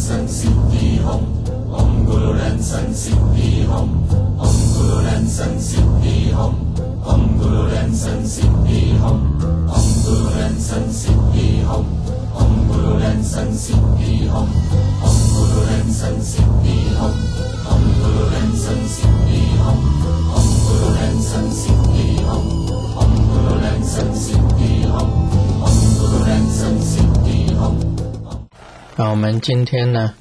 San Siddhi Hom Om Guluran San Siddhi Hom Om Guluran San Siddhi Hom Om Guluran San Siddhi Hom Om Guluran San Siddhi Hom Om Guluran San Siddhi Hom Om Guluran San Siddhi Hom 那我们今天呢，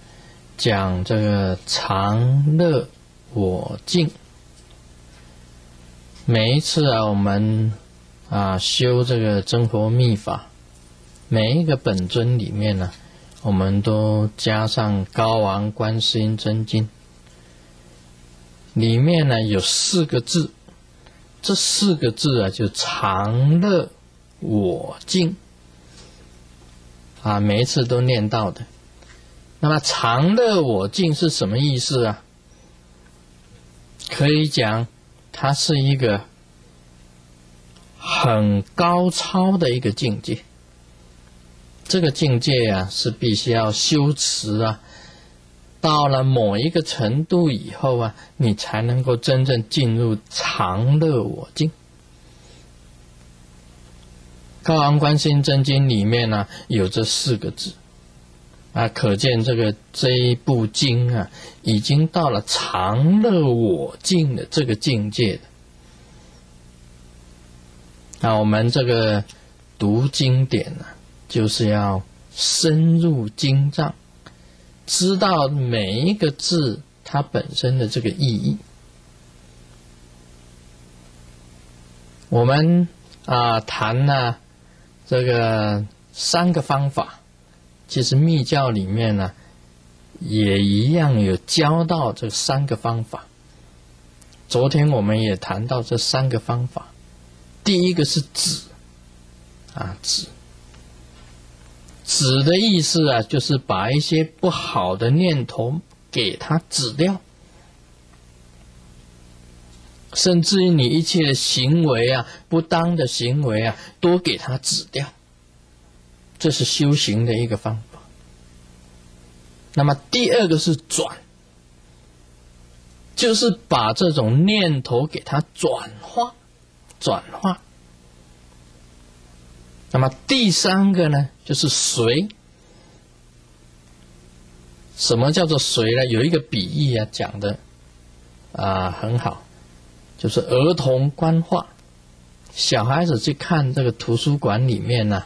讲这个常乐我净。每一次啊，我们啊修这个真佛密法，每一个本尊里面呢，我们都加上高昂观世音真经。里面呢有四个字，这四个字啊就常乐我净。啊，每一次都念到的。那么常乐我净是什么意思啊？可以讲，它是一个很高超的一个境界。这个境界呀、是必须要修持啊，到了某一个程度以后啊，你才能够真正进入常乐我净。《高昂观心真经》里面呢、有这四个字，啊，可见这个这一部经啊，已经到了常乐我净的这个境界的。那我们这个读经典呢、就是要深入经藏，知道每一个字它本身的这个意义。我们啊谈呢。这个三个方法，其实密教里面呢，也一样有教到这三个方法。昨天我们也谈到这三个方法，第一个是止，啊止，止的意思啊，就是把一些不好的念头给它止掉。甚至于你一切的行为啊，不当的行为啊，都给它止掉。这是修行的一个方法。那么第二个是转，就是把这种念头给它转化，转化。那么第三个呢，就是随。什么叫做随呢？有一个比喻啊，讲的啊很好。就是儿童观画，小孩子去看这个图书馆里面呢、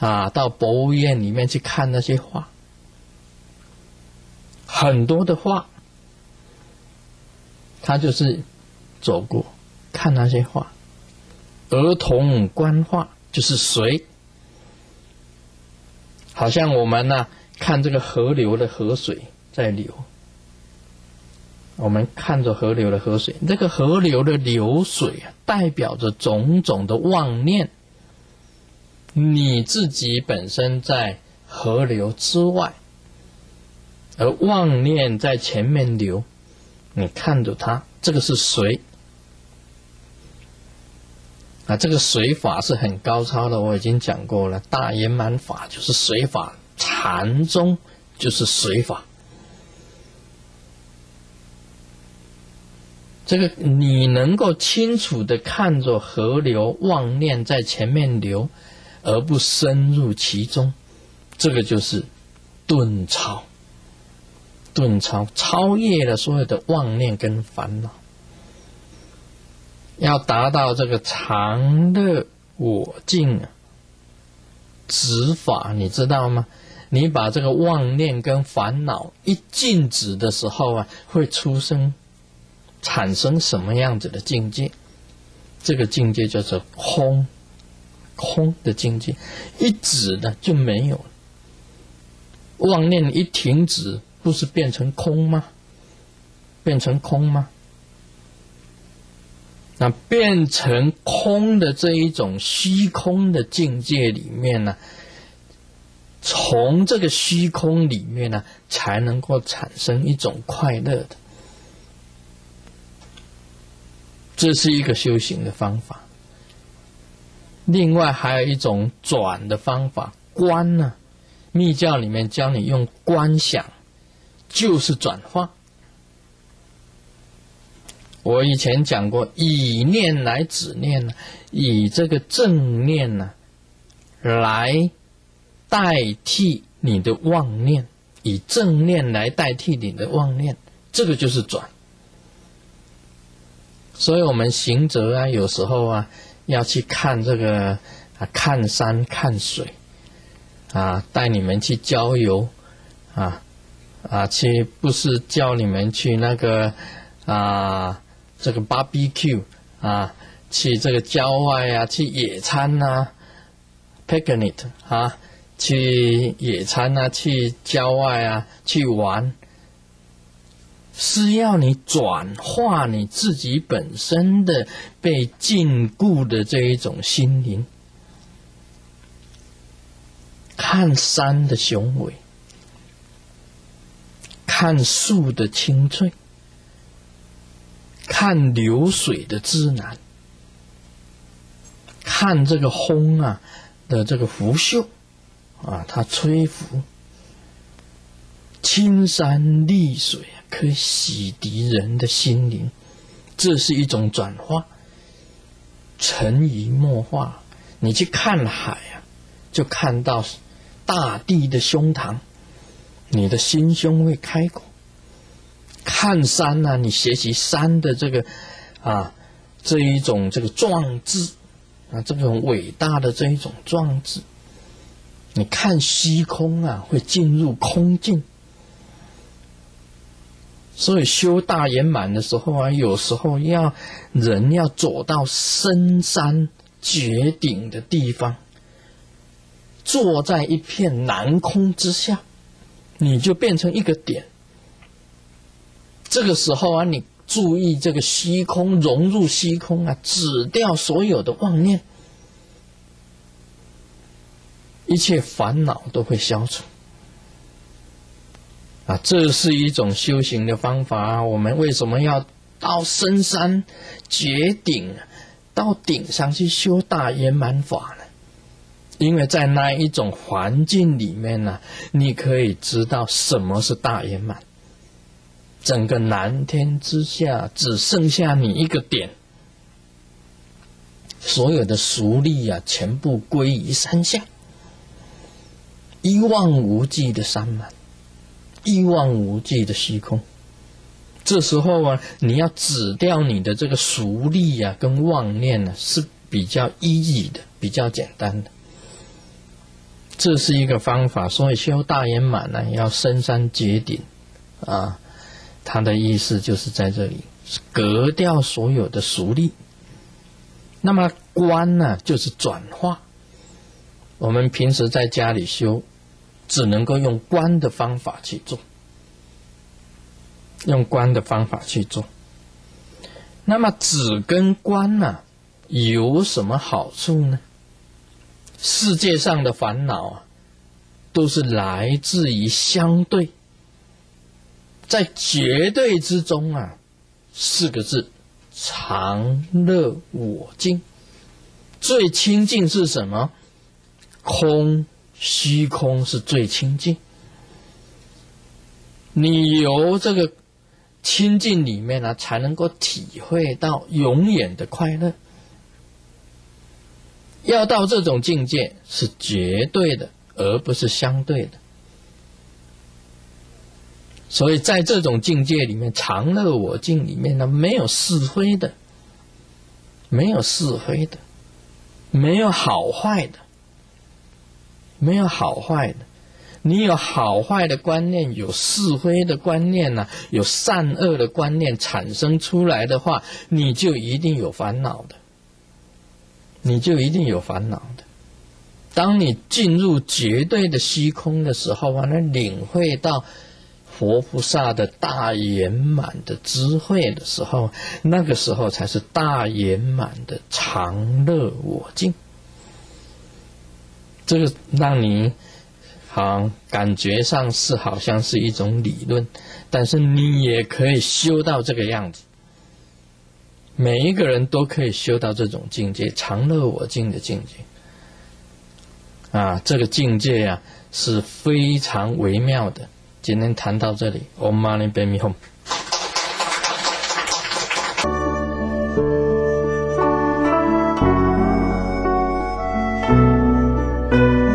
啊到博物院里面去看那些画，很多的画，他就是走过看那些画，儿童观画就是随，好像我们呢、看这个河流的河水在流。我们看着河流的河水，这个河流的流水啊，代表着种种的妄念。你自己本身在河流之外，而妄念在前面流，你看着它，这个是水。啊，这个水法是很高超的，我已经讲过了。大圆满法就是水法，禅宗就是水法。这个你能够清楚的看着河流妄念在前面流，而不深入其中，这个就是顿超。顿超超越了所有的妄念跟烦恼，要达到这个常乐我净啊，止法，你知道吗？你把这个妄念跟烦恼一禁止的时候啊，会出生。产生什么样子的境界？这个境界叫做空，空的境界，一止呢就没有了。妄念一停止，不是变成空吗？变成空吗？那变成空的这一种虚空的境界里面呢，从这个虚空里面呢，才能够产生一种快乐的。这是一个修行的方法。另外还有一种转的方法，观呢、密教里面教你用观想，就是转化。我以前讲过，以念来止念呢，以这个正念呢，来代替你的妄念，以正念来代替你的妄念，这个就是转。所以我们行者啊，有时候啊，要去看这个啊，看山看水，啊，带你们去郊游，啊，啊，去不是叫你们去那个啊。这个 barbecue 啊，去这个郊外啊，去野餐呐，picnic 啊，去野餐啊，去郊外啊，去玩，是要你转化你自己本身的被禁锢的这一种心灵，看山的雄伟，看树的青翠。看流水的滋难，看这个风啊的这个拂袖啊，它吹拂，青山绿水可以洗涤人的心灵，这是一种转化，沉鱼莫化。你去看海啊，就看到大地的胸膛，你的心胸会开阔。看山呢，你学习山的这个啊这一种这个壮志啊，这种伟大的这一种壮志。你看虚空啊，会进入空境。所以修大圆满的时候啊，有时候要人要走到深山绝顶的地方，坐在一片蓝空之下，你就变成一个点。这个时候啊，你注意这个虚空，融入虚空啊，止掉所有的妄念，一切烦恼都会消除。啊，这是一种修行的方法。我们为什么要到深山绝顶，到顶上去修大圆满法呢？因为在那一种环境里面呢，你可以知道什么是大圆满。整个蓝天之下，只剩下你一个点，所有的俗力啊，全部归于山下，一望无际的山脉，一望无际的虚空。这时候啊，你要止掉你的这个俗力啊，跟妄念呢，是比较 easy 的，比较简单的。这是一个方法，所以修大圆满呢，要深山绝顶啊。他的意思就是在这里，隔掉所有的俗力。那么观呢，就是转化。我们平时在家里修，只能够用观的方法去做，用观的方法去做。那么止跟观呢，有什么好处呢？世界上的烦恼啊，都是来自于相对。在绝对之中啊，四个字：常乐我净。最清净是什么？空，虚空是最清净。你由这个清净里面呢，才能够体会到永远的快乐。要到这种境界，是绝对的，而不是相对的。所以在这种境界里面，常乐我净里面呢，没有是非的，没有是非的，没有好坏的，没有好坏的。你有好坏的观念，有是非的观念呢，有善恶的观念产生出来的话，你就一定有烦恼的，你就一定有烦恼的。当你进入绝对的虚空的时候完了领会到。佛菩萨的大圆满的智慧的时候，那个时候才是大圆满的常乐我净。这个让你好感觉上是好像是一种理论，但是你也可以修到这个样子。每一个人都可以修到这种境界，常乐我净的境界。啊，这个境界呀。是非常微妙的。今天谈到这里，Om Mani Padme Hum。